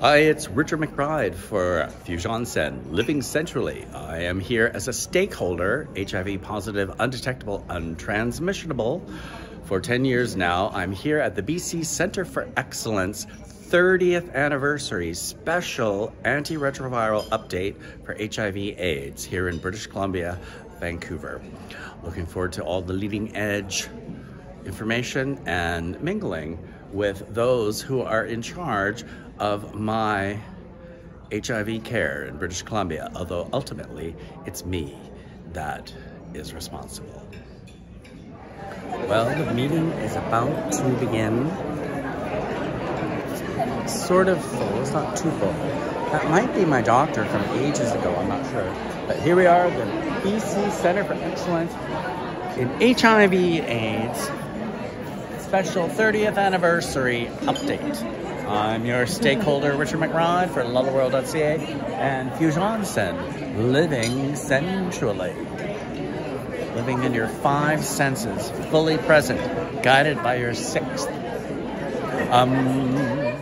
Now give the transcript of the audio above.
Hi, it's Richard McBride for Fusionsen, living centrally. I am here as a stakeholder, HIV positive, undetectable, untransmissionable. For 10 years now, I'm here at the BC Centre for Excellence 30th anniversary special antiretroviral update for HIV AIDS here in British Columbia, Vancouver. Looking forward to all the leading edge information and mingling with those who are in charge of my HIV care in British Columbia, although ultimately it's me that is responsible. Well, the meeting is about to begin. sort of full, it's not too full. That might be my doctor from ages ago, I'm not sure. But here we are, the BC Center for Excellence in HIV AIDS special 30th anniversary update. I'm your stakeholder, Richard McBride for LullaWorld.ca and Fusionsen, living centrally. Living in your five senses, fully present, guided by your sixth. Um,